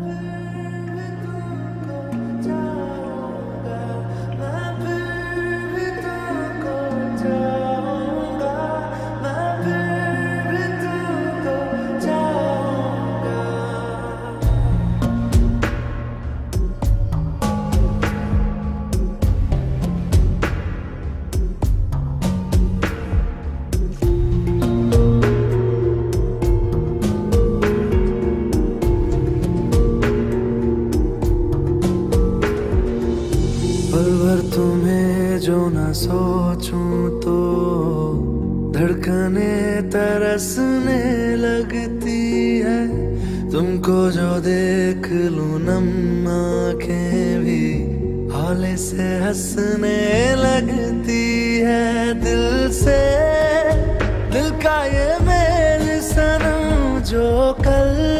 Father. जो न सोचूं तो धड़कने तरसने लगती है। तुमको जो देख लूँ नम आँखें भी, हौले से हंसने लगती है दिल से। दिल का ये मेल सनम जो कल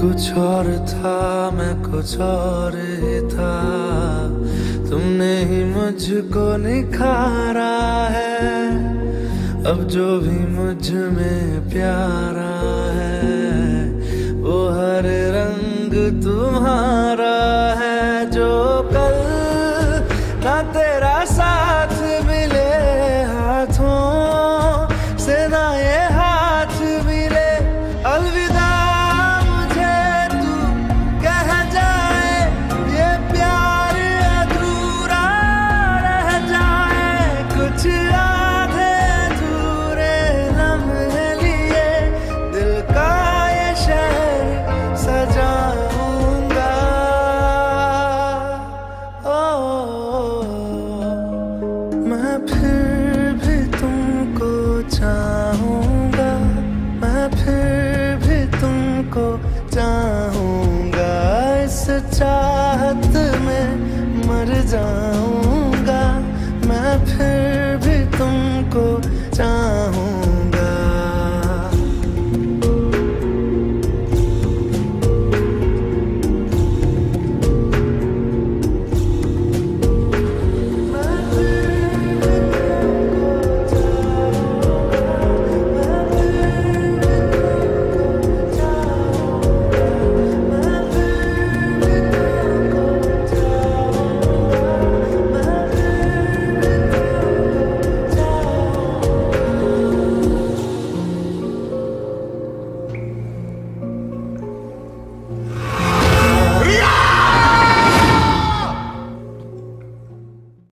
कुछ और था, मैं कुछ और ही था। तुमने ही मुझको निखारा है, अब जो भी मुझमें प्यारा है, वो हर रंग तुम्हारा है, जो कल ना तेरा साथ चाहत में मर जाऊँगा मैं फिर भी तुमको चाह